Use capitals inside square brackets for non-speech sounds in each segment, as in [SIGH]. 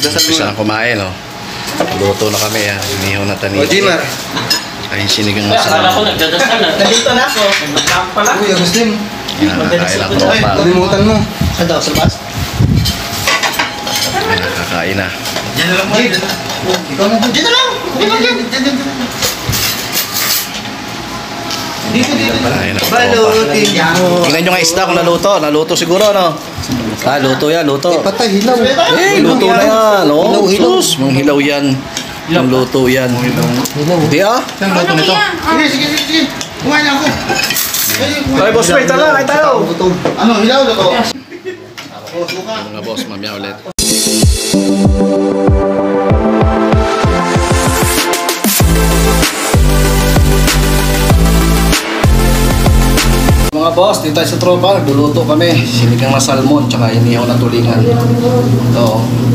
Dasal Umpisa na kumain, oh. Luto na kami, ah. Inihaw na tanigi. O, Jimar. Ay, sinigang na Akala ko nagdadasal na. Nandito na ako. Nagdam pala. Uy, Agustin. Yan, nakakain lang tropa. Kalimutan mo. Saan daw? Sa? Yan, nakakain na. Diyan na lang mo. Ikaw na lang! Dito lang dyan. Dyan, dyan, dyan. Dito, dito. Balutin mo. Tingnan nyo nga isda kung naluto. Naluto siguro, no? Ah, luto yan, luto. Patay, hilaw. Eh, luto na yan. Oh, Hilaw, hilaw. sus, mga hilaw yan. Ang luto yan. Hilaw. Di ah? Saan luto nito? Sige, sige, sige, sige. Kumain ako. Ay, boss, wait, tara, kain tayo. Ano, hilaw na to? Suka. Mga boss, mamaya ulit. Boss, dito tayo sa tropa, nagluluto kami. Sinigang na salmon, tsaka inihaw na tulingan. Ito,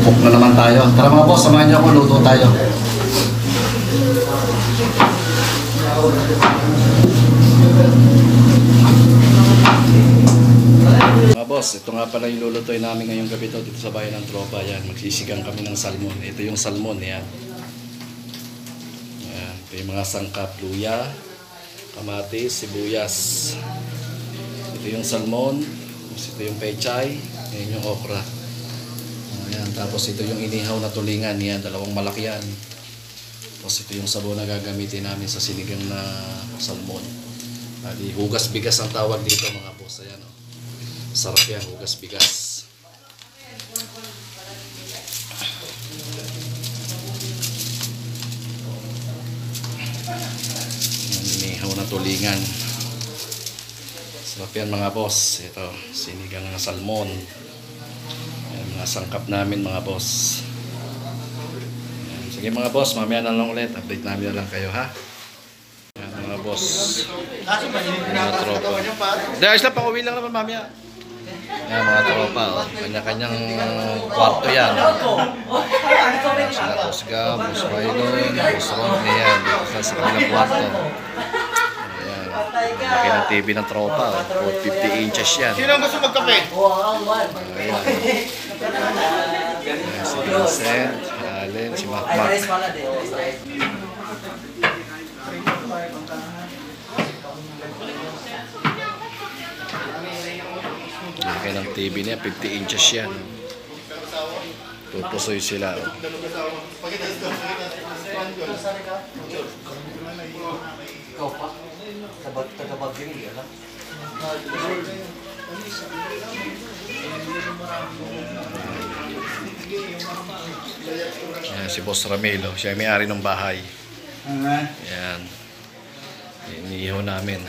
cook na naman tayo. Tara mga boss, samahan niyo ako, luto tayo. Mga boss, ito nga pala yung lulutuin namin ngayong gabi to dito sa bayan ng tropa. Yan, magsisigang kami ng salmon. Ito yung salmon, yan. Yan, ito yung mga sangkap, luya, kamatis, sibuyas. Ito yung salmon, ito yung pechay, yan yung okra. Ayan, tapos ito yung inihaw na tulingan, yan, dalawang malaki yan. Tapos ito yung sabon na gagamitin namin sa sinigang na salmon. Bali, hugas bigas ang tawag dito mga boss. Ayan, oh. Sarap yan, hugas bigas. Yan, inihaw na tulingan. Sarap yan mga boss. Ito, sinigang na salmon. Yan, mga sangkap namin mga boss. Yan. Sige mga boss, mamaya na lang ulit. Update namin na lang kayo ha. Yan, mga boss. Mga tropa. Dahil sila, pang-uwi lang naman mamaya. Yan, mga tropa. Oh. Kanya-kanyang kwarto yan. Sila Tosga, Boss Rylon, Boss Rodney yan. Dito sa sa kanilang kwarto. Laki ng TV ng tropa. Oh. 50 inches yan. Sino ang gusto magkape? Ayan. Ayan, si Vincent, Allen, si Makmak. Laki ng TV niya, 50 inches yan. Pupusoy sila. oh. Ayan, si Boss Ramelo, siya yung may-ari ng bahay. Ayan. Inihaw namin.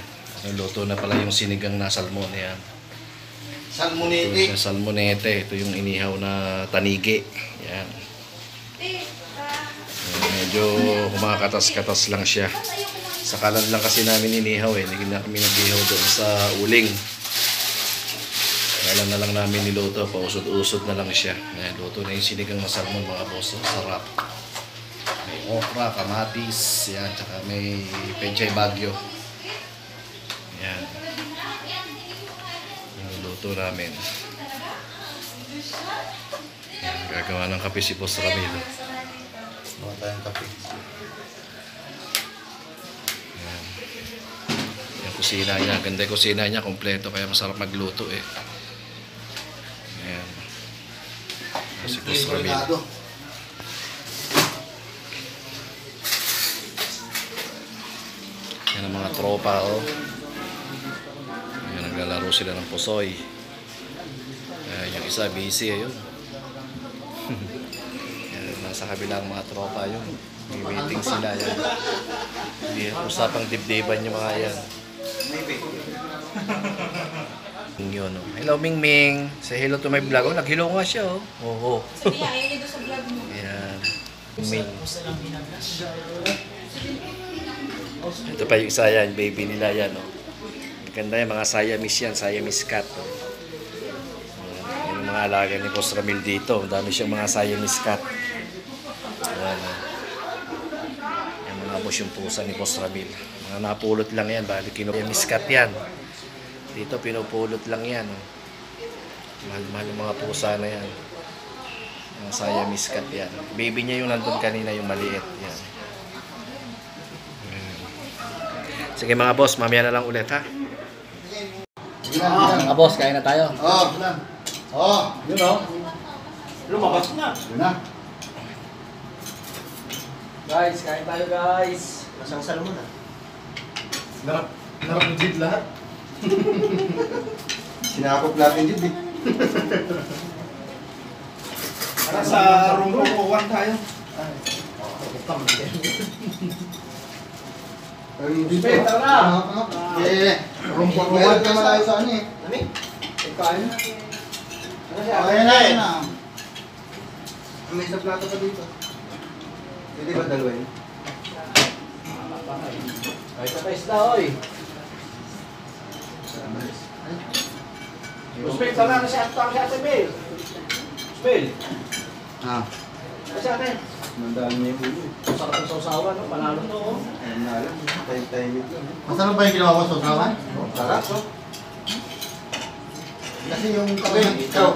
Luto na pala yung sinigang na salmon. Ayan. Ito Salmonete. yung salmonete. Ito yung inihaw na tanigi. Ayan. Ayan, medyo kumakatas-katas lang siya. Sa kalan lang kasi namin inihaw eh. Hindi na kami nag-ihaw doon sa uling. Kalan na lang namin niluto. Pausot-usot na lang siya. Ayan, luto na yung sinigang na salmon mga boss. Sarap. May okra, kamatis, yan, tsaka may penchay bagyo. Yan. Yung luto namin. Yan, gagawa ng kape si Boss Ramiro. Mga tayong kape. Kusina niya, ganda yung kusina niya, kompleto, kaya masarap magluto eh. Yan. Si Boss Ramiro. Yan ang mga tropa, oh. Yan, naglalaro sila ng pusoy. Yan, yung isa, busy, ayun. [LAUGHS] yan, nasa kabilang mga tropa yun. May meeting sila, yan. Hindi, usapang dibdiban yung mga yan. Yun, oh. Hello, Ming Ming. Say hello to my vlog. Oh, nag-hello nga siya, oh. Oo. Sige, ayaw niyo doon sa vlog mo. Yan. Ming. Ito pa yung isa yan, baby nila yan. Oh. Ganda yan, mga Siamese yan, Siamese cat. Oh. Yan, yung mga alaga ni Boss Ramil dito. Ang dami siyang mga Siamese cat. Ayan, oh. Yan mga boss yung pusa ni Boss Ramil. Mga napulot lang yan, bali kinu Siamese cat yan. Dito pinupulot lang yan. Oh. Mahal-mahal yung mga pusa na yan. Yung Siamese cat yan. Baby niya yung nandun kanina, yung maliit. Yan. Sige mga boss, mamaya na lang ulit ha. Mga boss, kain na tayo. Oh, oh, Yun o. Lumabas na. yun na. Guys, kain tayo guys. Masang mo na. Narap, narap jeep lahat. Sinakop natin dito eh. Para sa room ko, kukuhan tayo. Pero hindi Spade, tara na. Eh, room ko, Meron kukuhan ka malayo sa ano eh. Nami? Kain. Ayan na, ayan na. May isang plato pa dito. Pwede ba dalawa yun? Ay, sa isda, oy. Usmil, tara na si Ate, si Ate Bill. Ah. si Ate. Nandaan niya yung ulo eh. Sarap ng sausawan, no? Panalo to, oh. Ayun na alam. Time-time lang eh. Masarap ba yung ginawa ko sa usawan? Sarap oh. Kasi yung katas ng ikaw,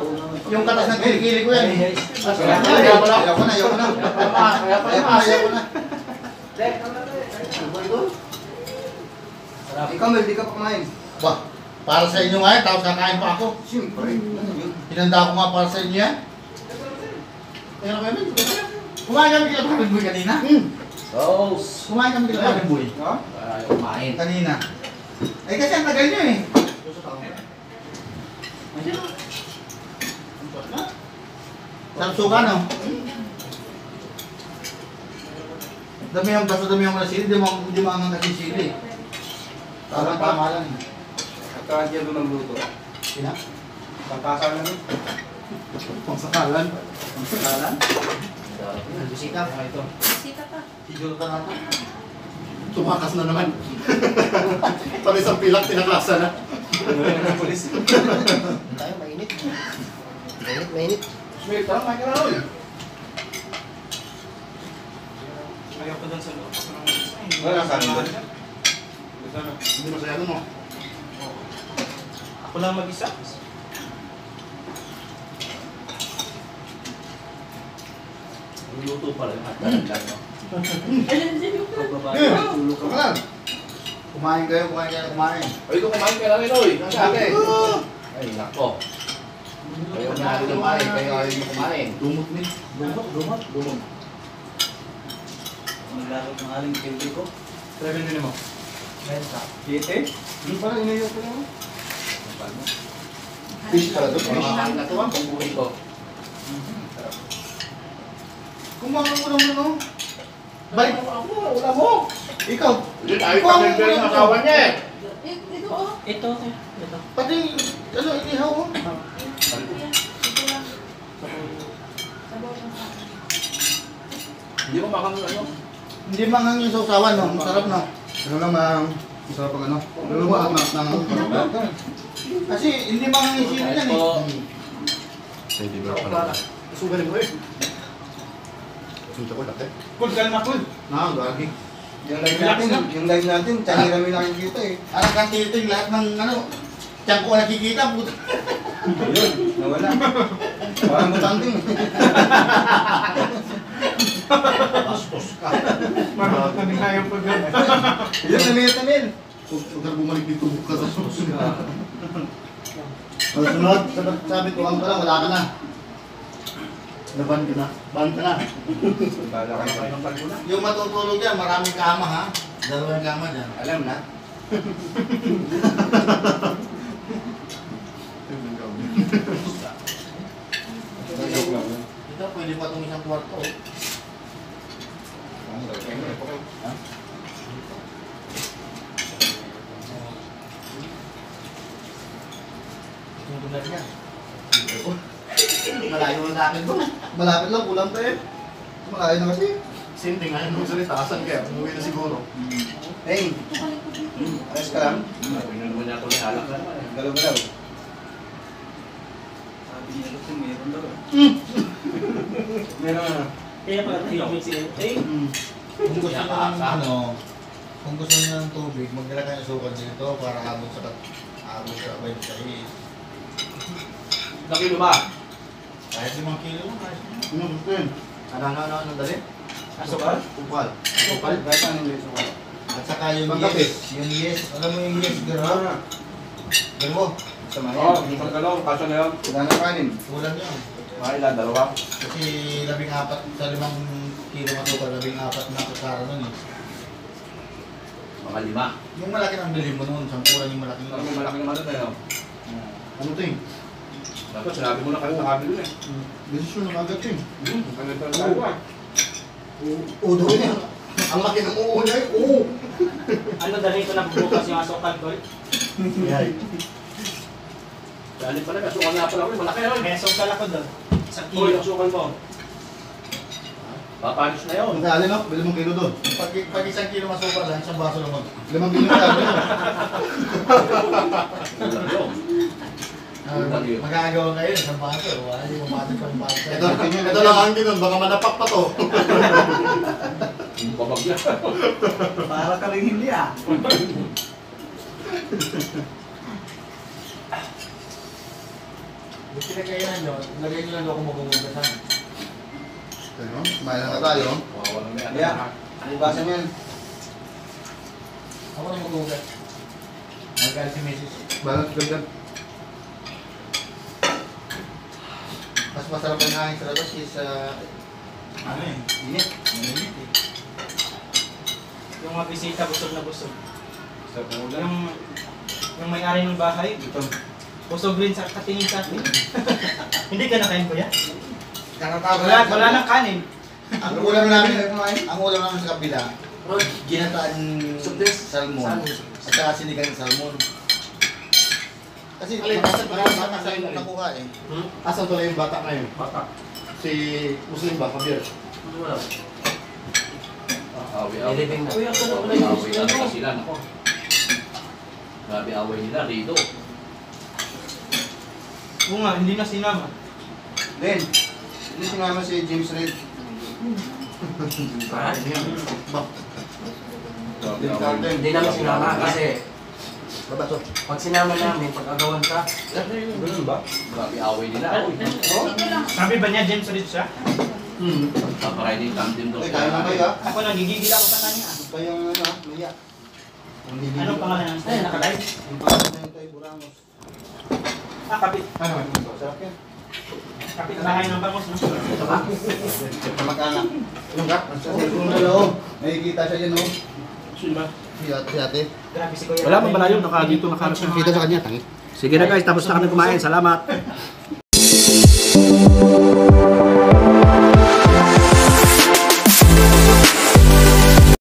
yung katas ng kilikili ko yan. eh. Kaya Ayaw ko na, ayaw ko na, ayaw ko na. Kaya pala Ayaw ko na, ayaw ko na. Sarap. Ikaw Mel, di ka pa kumain. Bah, para sa inyo nga yan, tapos kakain pa ako. Siyempre. Ano? Hinanda ko nga para sa inyo yan. Kaya kayo, Kumain kami kila Pagod Boy kanina. Sauce. Kumain kami kila Boy. Ha? Ayaw kumain. Kanina. Eh kasi ang tagal nyo eh. Sarap suka no? Dami yung basta dami yung sili, di mo di mo ang nagsisili. Tama tama lang. eh. At hindi ako magluto. Sina? Pagkasal na rin. Pangsakalan. Pangsakalan? Bisita. ito. Sita pa. Siguro ka natin. Tumakas na naman. Pag isang pilak, tinakasa na. Ang pulis? Tayo, mainit. Mainit, mainit. Usmil, tara, kumain ka na, oy. Ayaw ko dun sa loob. Wala ka doon. Hindi masaya mo. Ako lang mag-isa. Luto pala yung hotdog lang, no? Yung tulog ka lang. Kumain kayo, kumain kayo, kumain. Ay, ito kumain ka na rin, oy. Nasa ate. Ay, nako. Ayaw na kumain, kayo ayaw niyo kumain. Dumot ni. Lumot, lumot, lumot. Naglaro ng aling pildi ko. Seven din mo. Kite? Hindi pala inayaw ko lang. Fish pala doon. Kumakain na ito, ang pangbuhay ko. Kumain mo naman ano? Balik. Ako, wala mo. Ikaw. Hindi tayo pamilya ng asawa niya eh. Ito, oh. Ito. Ito. Pati, ano, inihaw mo. Akin. Hindi mo makang ano. Hindi mangang yung sausawan, no? Masarap, no? Ano lang. Masarap ang ano? Ano ba, at ng... Kasi, hindi yung sili yan, eh. Say, di ba pala? Sugalin mo, eh. Sunta ko, dati. Kul, kalma kul. Ah, gagi. Yung live natin, yung live natin, tsanira may nakikita eh. Parang kasi ito yung lahat ng, ano, tiyan ko nakikita, puto. Yun, nawala. Parang butanding. Bastos ka. Marami kami kaya pa gano'n. Yun, namil, namil. Huwag bumalik dito bukas sa sus ka. Sunod, sabi, ko, ang pala, wala ka na. Laban ka na. Ban ka na. Bala. Yung matutulog yan, maraming kama ha. Dalawang kama dyan. Alam na. [LAUGHS] Ito, pwede pa itong isang kwarto. eh. Ha? Tumutunan niya. Malayo na sa akin to. Malapit lang, kulang pa eh. Malayo na kasi. Same thing, ayaw nung salitasan kaya umuwi na siguro. Hey, Ito ka lang ko dito. ayos ka lang? Pinan mo niya ito ni Alak na naman eh. Galaw-galaw. Sabi niya ito, meron daw. Meron na. Kaya pala tahimik si Ente. Mm. Kung gusto nyo ng ano, kung gusto nyo ng tubig, magdala kayo ng sukat dito para abot sa abot sa abay sa is. Nakilo ba? Kahit limang kilo kahit Ano gusto yun? Ano, ano, ano, ano, dali? Asukal? Upal. Kupal, kahit anong gusto ko. At saka yung Pagkape. yes. Yung yes. Alam mo yung yes, gano'n? Gano'n mo. Sama Oo, yan. pag galaw, kasya na yan. Wala na kanin. Kulang yan. Mga ilan, dalawa? Kasi labing apat sa limang kilo matukal, labing apat na kutsara nun eh. Mga lima. Yung malaki ng bilhin mo noon, sampuran yung malaki Ano may malaki naman na yun? Ano to eh? Dapat sinabi mo na kayo nakabili na eh. Desisyon ng agad eh. Hmm, ang ganda ng tayo ah. Oo daw niya. Ang laki ng oo niya eh. Oo. Ano dali ko na bukas yung asukal ko? Yan. Dali pala, asukal nga pala ko, malaki yun. May asukal ako doon. Isang Uy, kilo. asukal mo. Papanis na yun. Dali no? Bili mong kilo doon. Pag, pag isang kilo masukal lang, isang baso lang. Limang kilo na [LAUGHS] dali no? Kulang yun. Magagawa kayo, isang baso. Wala, hindi mo baso pa yung baso. [LAUGHS] Ito, ito lang ang ginon, baka manapak pa to. Yung babag niya. Para ka rin hindi ah. Yung pinagkainan nyo, lagay nyo lang ako magumugasan. Ano? Kumain na tayo. Wawalan na yan. Yeah. Mo yan. Ako na magumugas. Magagal si Mrs. Balance ganda. Masarap ang hangin sa labas is sa... ano eh, init. Malinit eh. Yung mga bisita busog na busog. Sa pangulan. Yung yung may-ari ng bahay, Ito. busog rin sa katingin sa atin. [LAUGHS] hindi ka nakain ko yan? Kakatapos Wala, wala nang kanin. Ang ulam namin, ang ulam namin sa kabila, ginataan salmon, at saka sinigang salmon. Kasi marami marami sa salmon nakuha eh. Asan tuloy yung bata ngayon? Bata. Si Muslim ba? Kabir? Awi-awi. Nilibing na. Uy, ako na pala Awi talaga sila. Nako. Grabe away nila rito. Oo nga, hindi na sinama. Then, hindi sumama si James Reid. Ha? [LAUGHS] Away. Hindi namin sinama kasi Baba to. pag sinama namin, pag agawan ka, Ganun ba? Grabe away nila. Uy. Sabi ba niya, James Reed siya? Hmm. Papariding tandem daw. Tayo lang kayo ah. Ako nagigigil ako sa kanya. ah. Ito yung ano ah, Maya. Ang Anong pangalan ng Ay, nakalive? Yung pangalan na yun tayo, Buramos. Ah, kapit. Ano? Sarap yan. Kapit bahay ng bangos, no? Kamag-anak. Anong ka? Sa na loob. Nakikita siya dyan oh. Sino ba? Si ate. Si ate. Grabe si Kuya. Wala man naka dito nakaharap na. Kita sa kanya, tangi. Sige na guys, tapos na kami kumain. Salamat.